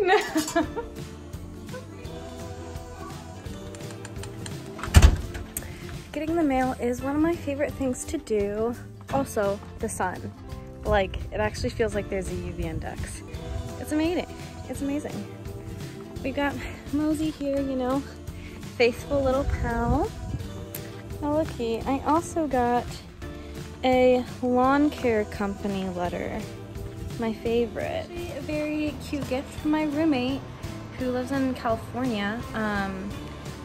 no. Getting the mail is one of my favorite things to do. Also, the sun. Like, it actually feels like there's a UV index. It's amazing. It's amazing. We got Mosey here, you know, faithful little pal. Oh, looky, I also got a lawn care company letter my favorite. A very cute gift from my roommate who lives in California. Um,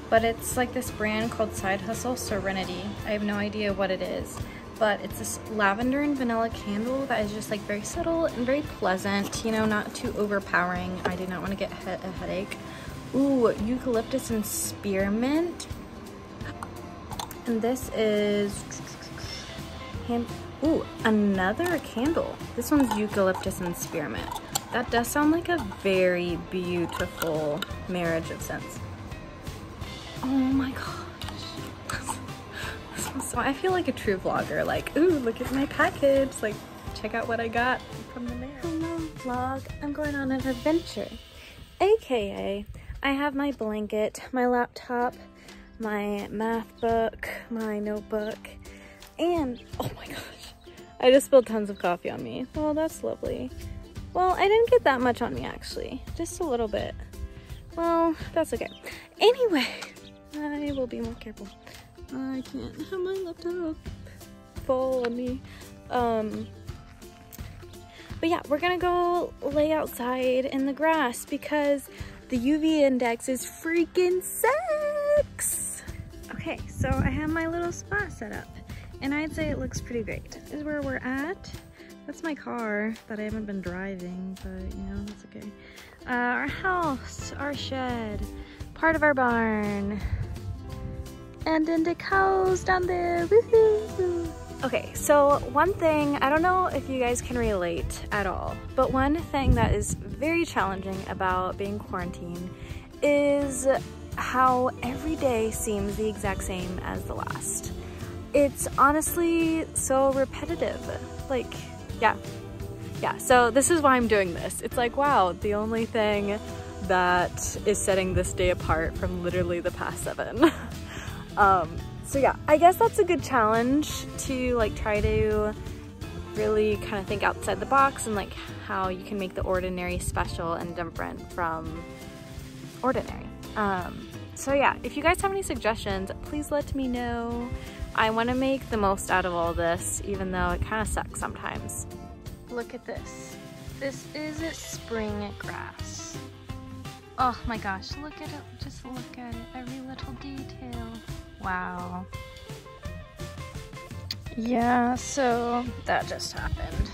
but it's like this brand called Side Hustle Serenity. I have no idea what it is, but it's this lavender and vanilla candle that is just like very subtle and very pleasant, you know, not too overpowering. I do not want to get he a headache. Ooh, eucalyptus and spearmint. And this is hand Ooh, another candle. This one's eucalyptus and spearmint. That does sound like a very beautiful marriage of scents. Oh my gosh. so I feel like a true vlogger. Like, ooh, look at my package. Like, check out what I got from the mail. Hello vlog, I'm going on an adventure. AKA, I have my blanket, my laptop, my math book, my notebook, and oh I just spilled tons of coffee on me. Well, that's lovely. Well, I didn't get that much on me actually, just a little bit. Well, that's okay. Anyway, I will be more careful. I can't have my laptop fall on me. Um, but yeah, we're gonna go lay outside in the grass because the UV index is freaking sex. Okay, so I have my little spot set up and I'd say it looks pretty great. This is where we're at. That's my car that I haven't been driving, but you know, that's okay. Uh, our house, our shed, part of our barn, and then the cows down there, Okay, so one thing, I don't know if you guys can relate at all, but one thing that is very challenging about being quarantined is how every day seems the exact same as the last it's honestly so repetitive. Like, yeah. Yeah, so this is why I'm doing this. It's like, wow, the only thing that is setting this day apart from literally the past seven. um, so yeah, I guess that's a good challenge to like try to really kind of think outside the box and like how you can make the ordinary special and different from ordinary. Um, so yeah, if you guys have any suggestions, please let me know. I want to make the most out of all this, even though it kind of sucks sometimes. Look at this. This is spring grass. Oh my gosh, look at it. Just look at it. Every little detail. Wow. Yeah, so that just happened.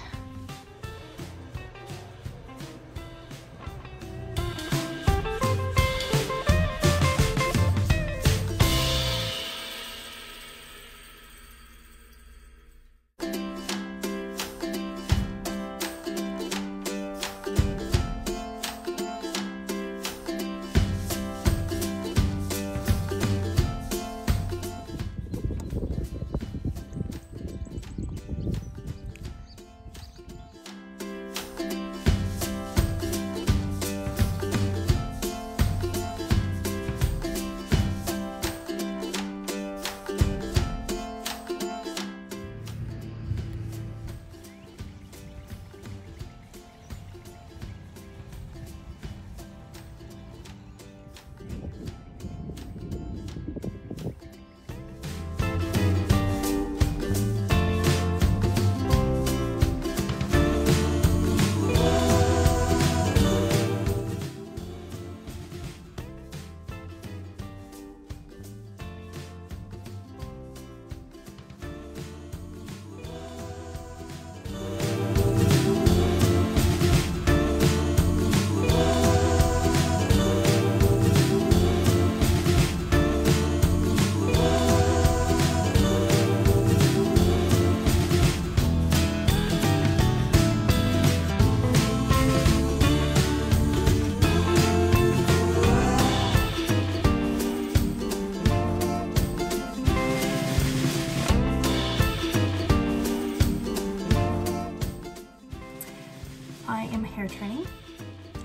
I am hair training,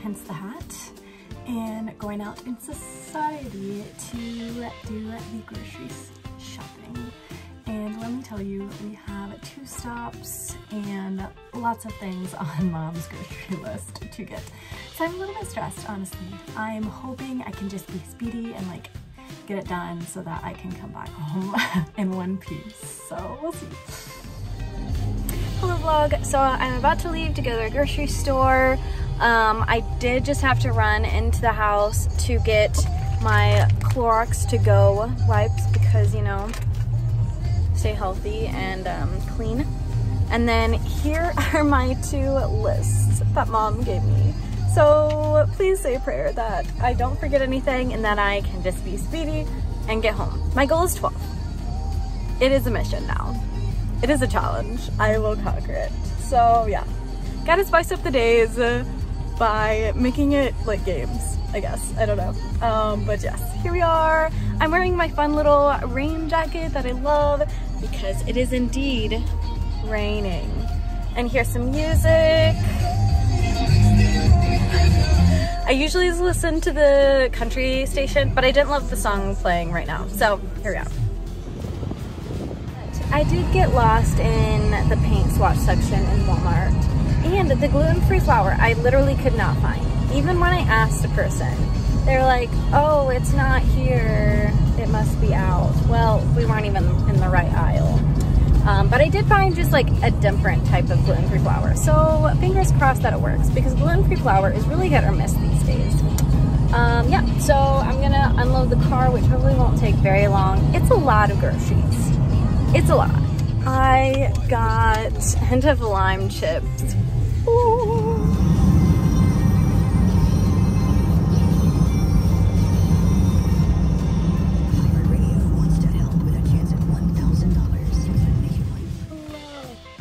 hence the hat, and going out in society to do the groceries shopping. And let me tell you, we have two stops and lots of things on mom's grocery list to get. So I'm a little bit stressed, honestly. I'm hoping I can just be speedy and like get it done so that I can come back home in one piece. So we'll see. Hello vlog. So I'm about to leave to go to the grocery store. Um, I did just have to run into the house to get my Clorox to go wipes because, you know, stay healthy and um, clean. And then here are my two lists that mom gave me. So please say a prayer that I don't forget anything and that I can just be speedy and get home. My goal is 12. It is a mission now. It is a challenge. I will conquer it. So yeah, gotta spice up the days by making it like games, I guess. I don't know. Um, but yes, here we are. I'm wearing my fun little rain jacket that I love because it is indeed raining. And here's some music. I usually listen to the country station, but I didn't love the song playing right now. So here we are. I did get lost in the paint swatch section in Walmart. And the gluten-free flour, I literally could not find. Even when I asked the person, they're like, oh, it's not here. It must be out. Well, we weren't even in the right aisle. Um, but I did find just like a different type of gluten-free flour. So fingers crossed that it works because gluten-free flour is really hit or miss these days. Um, yeah, so I'm gonna unload the car, which probably won't take very long. It's a lot of groceries. It's a lot. I got a hint of lime chips.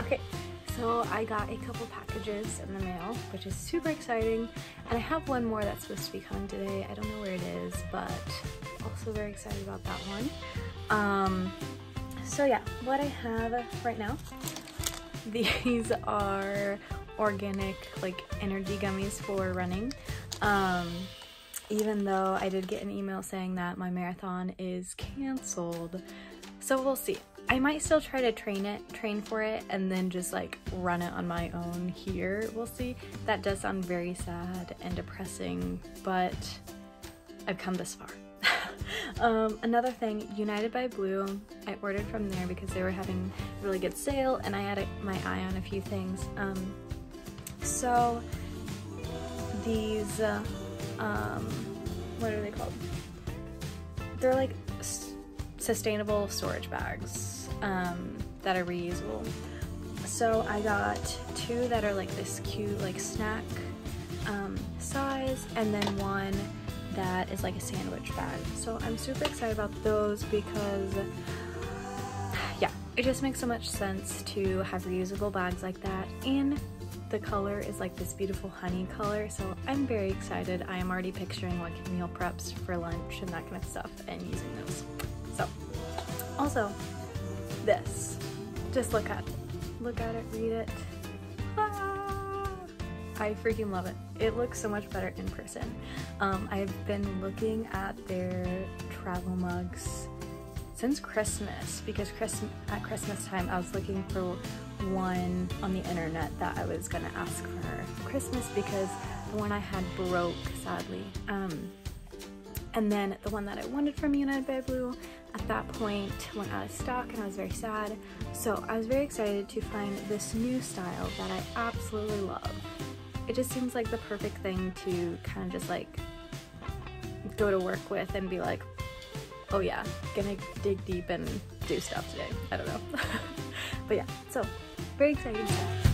Okay, so I got a couple packages in the mail, which is super exciting. And I have one more that's supposed to be coming today. I don't know where it is, but also very excited about that one. Um, so yeah, what I have right now, these are organic like energy gummies for running. Um, even though I did get an email saying that my marathon is canceled. So we'll see. I might still try to train it, train for it, and then just like run it on my own here. We'll see. That does sound very sad and depressing, but I've come this far. Um, another thing, United by Blue, I ordered from there because they were having a really good sale and I had a, my eye on a few things. Um, so these, uh, um, what are they called? They're like sustainable storage bags um, that are reusable. So I got two that are like this cute like snack um, size and then one that is like a sandwich bag. So I'm super excited about those because yeah, it just makes so much sense to have reusable bags like that and the color is like this beautiful honey color so I'm very excited. I am already picturing like meal preps for lunch and that kind of stuff and using those. So, also, this. Just look at it. Look at it, read it. I freaking love it. It looks so much better in person. Um, I've been looking at their travel mugs since Christmas because Chris at Christmas time I was looking for one on the internet that I was gonna ask for Christmas because the one I had broke sadly. Um, and then the one that I wanted from United by Blue at that point went out of stock and I was very sad. So I was very excited to find this new style that I absolutely love. It just seems like the perfect thing to kind of just like go to work with and be like, oh yeah, gonna dig deep and do stuff today. I don't know. but yeah, so very exciting stuff.